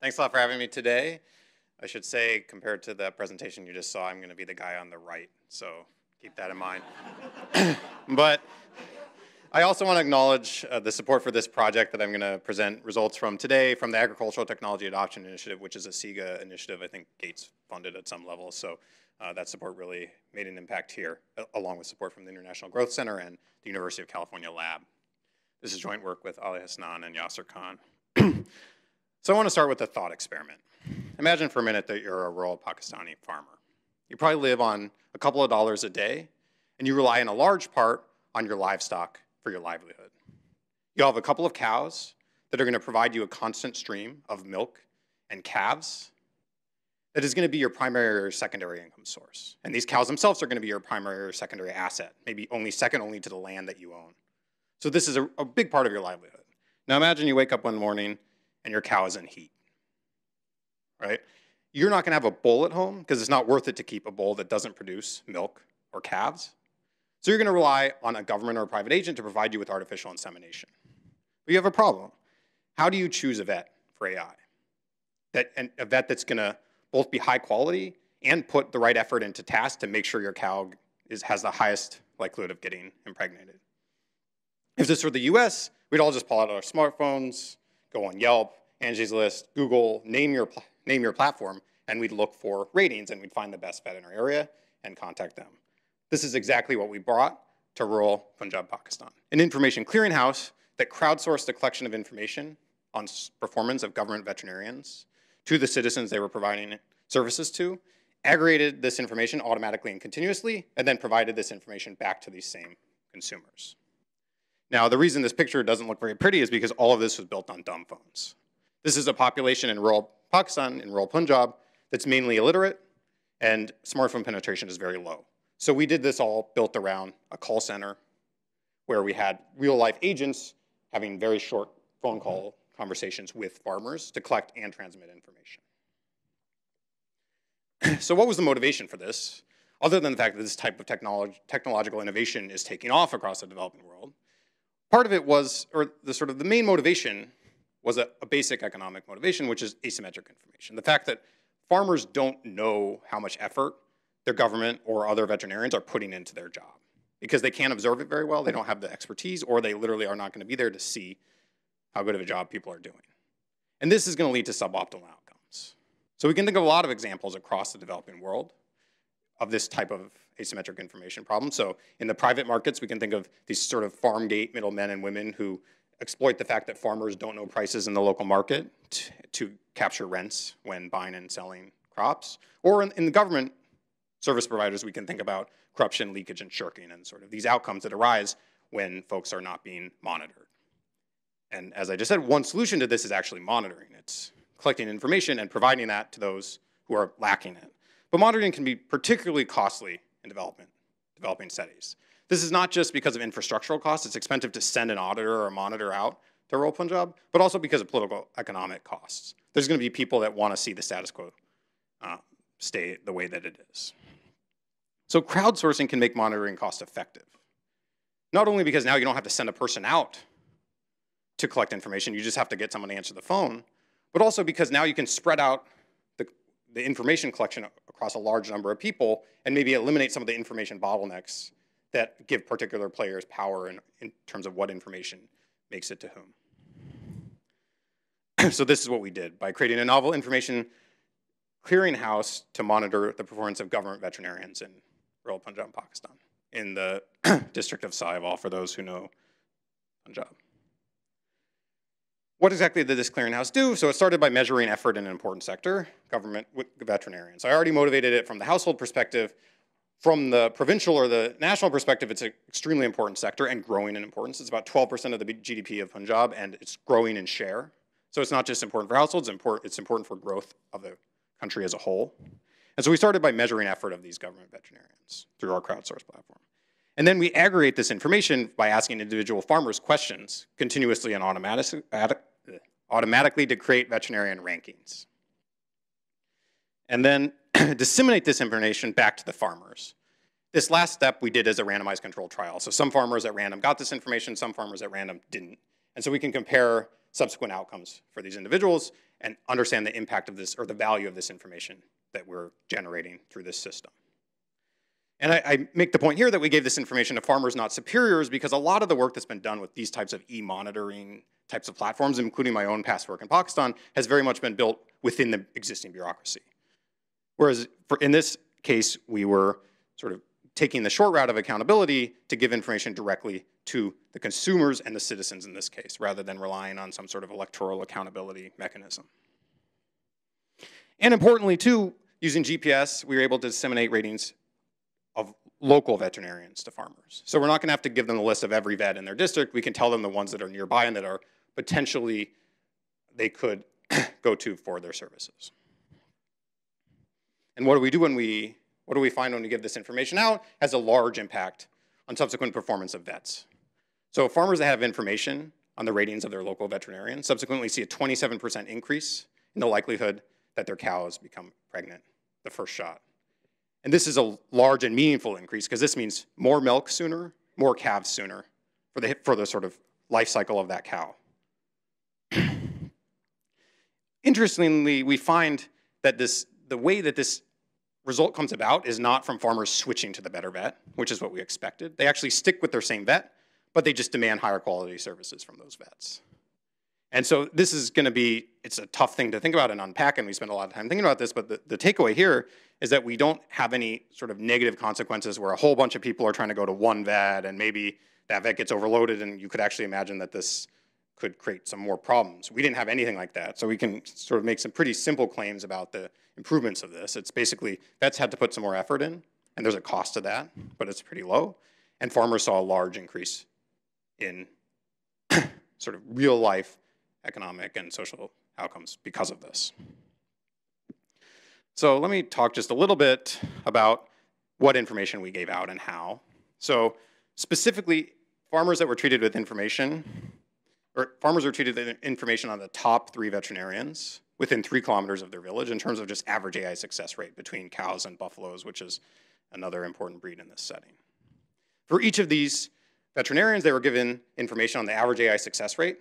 Thanks a lot for having me today. I should say, compared to the presentation you just saw, I'm going to be the guy on the right, so keep that in mind. but I also want to acknowledge uh, the support for this project that I'm going to present results from today from the Agricultural Technology Adoption Initiative, which is a CEGA initiative I think Gates funded at some level. So uh, that support really made an impact here, along with support from the International Growth Center and the University of California Lab. This is joint work with Ali Hasanain and Yasir Khan. So I want to start with a thought experiment. Imagine for a minute that you're a rural Pakistani farmer. You probably live on a couple of dollars a day, and you rely in a large part on your livestock for your livelihood. You'll have a couple of cows that are going to provide you a constant stream of milk and calves that is going to be your primary or secondary income source. And these cows themselves are going to be your primary or secondary asset, maybe only second only to the land that you own. So this is a, a big part of your livelihood. Now imagine you wake up one morning and your cow is in heat, right? You're not going to have a bull at home because it's not worth it to keep a bull that doesn't produce milk or calves. So you're going to rely on a government or a private agent to provide you with artificial insemination. But you have a problem. How do you choose a vet for AI? That, and a vet that's going to both be high quality and put the right effort into task to make sure your cow is, has the highest likelihood of getting impregnated. If this were the US, we'd all just pull out our smartphones, go on Yelp, Angie's List, Google, name your, name your platform, and we'd look for ratings and we'd find the best vet in our area and contact them. This is exactly what we brought to rural Punjab, Pakistan. An information clearinghouse that crowdsourced the collection of information on performance of government veterinarians to the citizens they were providing services to, aggregated this information automatically and continuously, and then provided this information back to these same consumers. Now, the reason this picture doesn't look very pretty is because all of this was built on dumb phones. This is a population in rural Pakistan, in rural Punjab, that's mainly illiterate, and smartphone penetration is very low. So we did this all built around a call center where we had real life agents having very short phone mm-hmm. call conversations with farmers to collect and transmit information. so what was the motivation for this? Other than the fact that this type of technolog technological innovation is taking off across the developing world, part of it was, or the sort of the main motivation was a, a basic economic motivation, which is asymmetric information. The fact that farmers don't know how much effort their government or other veterinarians are putting into their job because they can't observe it very well, they don't have the expertise, or they literally are not going to be there to see how good of a job people are doing. And this is going to lead to suboptimal outcomes. So we can think of a lot of examples across the developing world of this type of asymmetric information problem. So in the private markets, we can think of these sort of farm gate middlemen and women who exploit the fact that farmers don't know prices in the local market to capture rents when buying and selling crops. Or in, in the government, service providers, we can think about corruption, leakage, and shirking, and sort of these outcomes that arise when folks are not being monitored. And as I just said, one solution to this is actually monitoring. It's collecting information and providing that to those who are lacking it. But monitoring can be particularly costly in development, developing studies. This is not just because of infrastructural costs. It's expensive to send an auditor or a monitor out to rural Punjab, but also because of political economic costs. There's going to be people that want to see the status quo uh, stay the way that it is. So crowdsourcing can make monitoring cost effective. Not only because now you don't have to send a person out to collect information, you just have to get someone to answer the phone, but also because now you can spread out the, information collection across a large number of people and maybe eliminate some of the information bottlenecks that give particular players power in, in terms of what information makes it to whom. so this is what we did. By creating a novel information clearinghouse to monitor the performance of government veterinarians in rural Punjab, Pakistan, in the district of Sahiwal, for those who know Punjab. What exactly did this clearinghouse do? So it started by measuring effort in an important sector, government with veterinarians. I already motivated it from the household perspective. From the provincial or the national perspective, it's an extremely important sector and growing in importance. It's about 12% of the GDP of Punjab and it's growing in share. So it's not just important for households, it's important for growth of the country as a whole. And so we started by measuring effort of these government veterinarians through our crowdsource platform. And then we aggregate this information by asking individual farmers questions continuously and automatically to create veterinarian rankings. And then disseminate this information back to the farmers. This last step we did as a randomized controlled trial. So some farmers at random got this information, some farmers at random didn't. And so we can compare subsequent outcomes for these individuals and understand the impact of this or the value of this information that we're generating through this system. And I, I, make the point here that we gave this information to farmers, not superiors, because a lot of the work that's been done with these types of e-monitoring types of platforms, including my own past work in Pakistan, has very much been built within the existing bureaucracy. Whereas for, in this case, we were sort of taking the short route of accountability to give information directly to the consumers and the citizens in this case, rather than relying on some sort of electoral accountability mechanism. And importantly, too, using GPS, we were able to disseminate ratings of local veterinarians to farmers. So we're not gonna have to give them the list of every vet in their district. We can tell them the ones that are nearby and that are potentially they could go to for their services. And what do we do when we, what do we find when we give this information out? Has a large impact on subsequent performance of vets. So farmers that have information on the ratings of their local veterinarian subsequently see a 27% increase in the likelihood that their cows become pregnant the first shot. And this is a large and meaningful increase because this means more milk sooner, more calves sooner for the, for the sort of life cycle of that cow. Interestingly, we find that this, the way that this result comes about is not from farmers switching to the better vet, which is what we expected. They actually stick with their same vet, but they just demand higher quality services from those vets. And so this is gonna be, it's a tough thing to think about and unpack, and we spend a lot of time thinking about this, but the, the takeaway here is that we don't have any sort of negative consequences where a whole bunch of people are trying to go to one vet and maybe that vet gets overloaded and you could actually imagine that this could create some more problems. We didn't have anything like that, so we can sort of make some pretty simple claims about the improvements of this. It's basically, vets had to put some more effort in, and there's a cost to that, but it's pretty low. And farmers saw a large increase in sort of real life economic and social outcomes because of this. So let me talk just a little bit about what information we gave out and how. So specifically, farmers that were treated with information or farmers are treated information on the top three veterinarians within three kilometers of their village in terms of just average AI success rate between cows and buffaloes, which is another important breed in this setting. For each of these veterinarians, they were given information on the average AI success rate,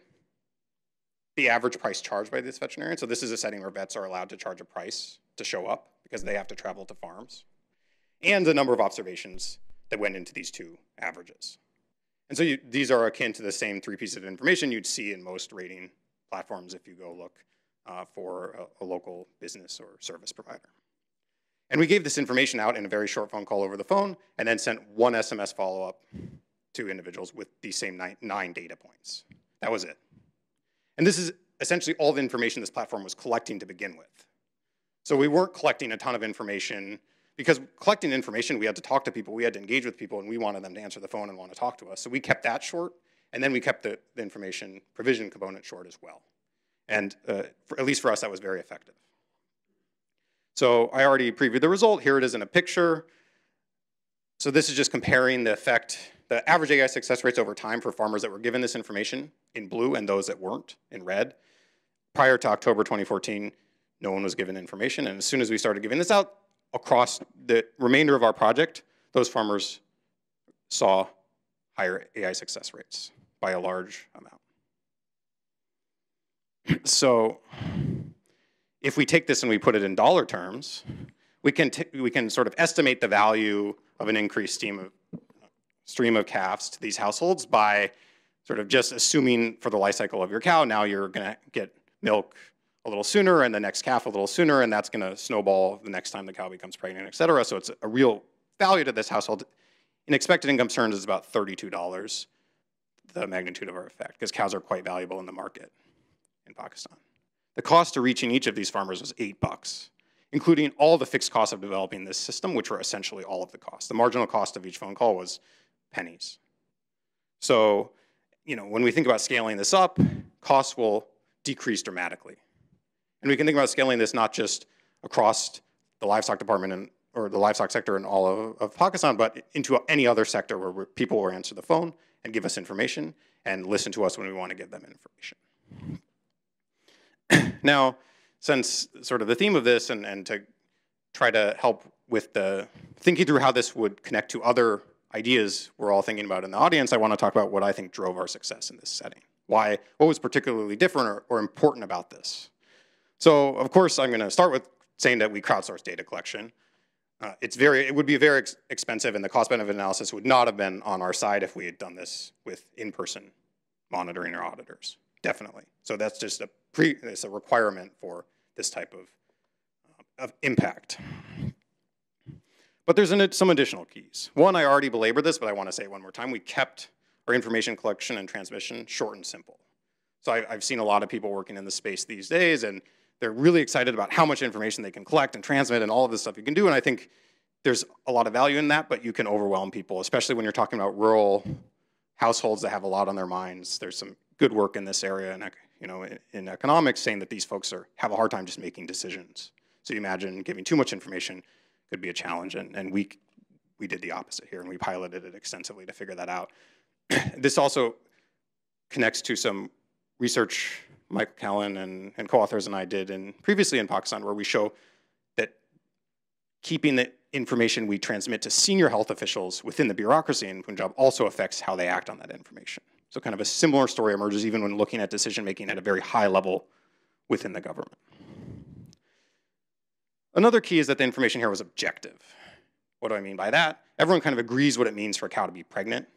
the average price charged by this veterinarian. So this is a setting where vets are allowed to charge a price to show up because they have to travel to farms, and the number of observations that went into these two averages. And so you, these are akin to the same three pieces of information you'd see in most rating platforms if you go look uh, for a, a local business or service provider. And we gave this information out in a very short phone call over the phone and then sent one SMS follow-up to individuals with these same nine, nine, data points. That was it. And this is essentially all the information this platform was collecting to begin with. So we weren't collecting a ton of information because collecting information, we had to talk to people, we had to engage with people, and we wanted them to answer the phone and want to talk to us. So we kept that short, and then we kept the, the information provision component short as well. And uh, for, at least for us, that was very effective. So I already previewed the result. Here it is in a picture. So this is just comparing the effect, the average AI success rates over time for farmers that were given this information in blue and those that weren't in red. Prior to October 2014, no one was given information. And as soon as we started giving this out, across the remainder of our project, those farmers saw higher AI success rates by a large amount. So if we take this and we put it in dollar terms, we can, we can sort of estimate the value of an increased stream of, stream of calves to these households by sort of just assuming for the life cycle of your cow, now you're gonna get milk a little sooner and the next calf a little sooner, and that's gonna snowball the next time the cow becomes pregnant, et cetera. So it's a real value to this household. In expected income terms is about $32, the magnitude of our effect, because cows are quite valuable in the market in Pakistan. The cost to reaching each of these farmers was eight bucks, including all the fixed costs of developing this system, which were essentially all of the costs. The marginal cost of each phone call was pennies. So, you know, when we think about scaling this up, costs will decrease dramatically. And we can think about scaling this not just across the livestock department and, or the livestock sector in all of, of Pakistan, but into any other sector where people will answer the phone and give us information and listen to us when we want to give them information. now, since sort of the theme of this and, and to try to help with the thinking through how this would connect to other ideas we're all thinking about in the audience, I want to talk about what I think drove our success in this setting. Why, what was particularly different or, or important about this? So of course, I'm going to start with saying that we crowdsource data collection. Uh, it's very, it would be very ex expensive and the cost benefit analysis would not have been on our side if we had done this with in-person monitoring or auditors, definitely. So that's just a pre, it's a requirement for this type of, uh, of impact. But there's an, some additional keys. One, I already belabored this, but I want to say it one more time. We kept our information collection and transmission short and simple. So I, I've seen a lot of people working in the space these days and they're really excited about how much information they can collect and transmit and all of this stuff you can do. And I think there's a lot of value in that, but you can overwhelm people, especially when you're talking about rural households that have a lot on their minds. There's some good work in this area, and you know, in, in, economics, saying that these folks are have a hard time just making decisions. So you imagine giving too much information could be a challenge, and, and we we did the opposite here, and we piloted it extensively to figure that out. this also connects to some research Michael Callen and, and co-authors and I did in, previously in Pakistan where we show that keeping the information we transmit to senior health officials within the bureaucracy in Punjab also affects how they act on that information. So kind of a similar story emerges even when looking at decision making at a very high level within the government. Another key is that the information here was objective. What do I mean by that? Everyone kind of agrees what it means for a cow to be pregnant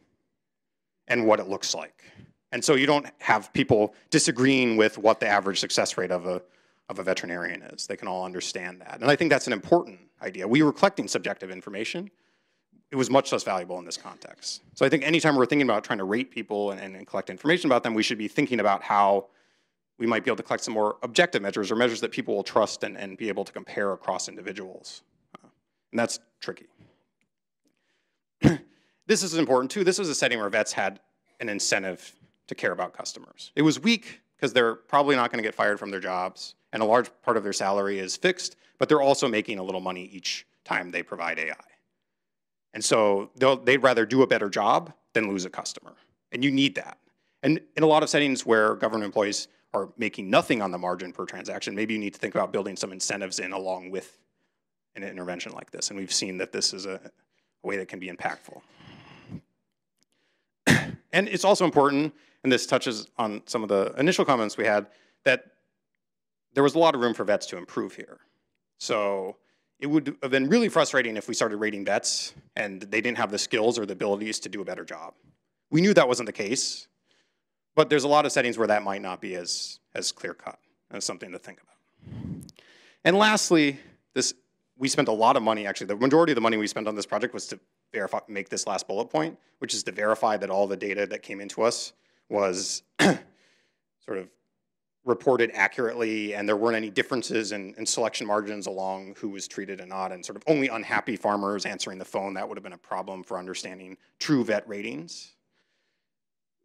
and what it looks like. And so you don't have people disagreeing with what the average success rate of a, of a veterinarian is. They can all understand that. And I think that's an important idea. We were collecting subjective information. It was much less valuable in this context. So I think anytime we're thinking about trying to rate people and, and collect information about them, we should be thinking about how we might be able to collect some more objective measures or measures that people will trust and, and be able to compare across individuals. And that's tricky. this is important too. This was a setting where vets had an incentive to care about customers. It was weak because they're probably not going to get fired from their jobs, and a large part of their salary is fixed, but they're also making a little money each time they provide AI. And so they'd rather do a better job than lose a customer. And you need that. And in a lot of settings where government employees are making nothing on the margin per transaction, maybe you need to think about building some incentives in along with an intervention like this. And we've seen that this is a, a way that can be impactful. and it's also important and this touches on some of the initial comments we had, that there was a lot of room for vets to improve here. So it would have been really frustrating if we started rating vets and they didn't have the skills or the abilities to do a better job. We knew that wasn't the case, but there's a lot of settings where that might not be as, as clear cut. That's something to think about. And lastly, this we spent a lot of money, actually, the majority of the money we spent on this project was to verify, make this last bullet point, which is to verify that all the data that came into us was sort of reported accurately and there weren't any differences in, in, selection margins along who was treated and not and sort of only unhappy farmers answering the phone that would have been a problem for understanding true vet ratings.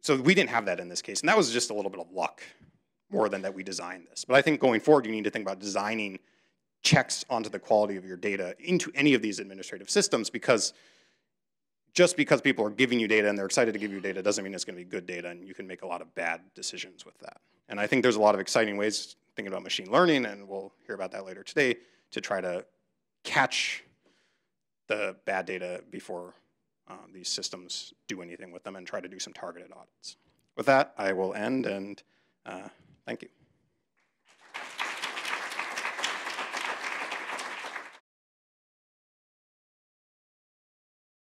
So we didn't have that in this case and that was just a little bit of luck more than that we designed this. But i think going forward you need to think about designing checks onto the quality of your data into any of these administrative systems because just because people are giving you data and they're excited to give you data doesn't mean it's going to be good data and you can make a lot of bad decisions with that. And I think there's a lot of exciting ways thinking about machine learning and we'll hear about that later today to try to catch the bad data before um, these systems do anything with them and try to do some targeted audits. With that, I will end and uh, thank you.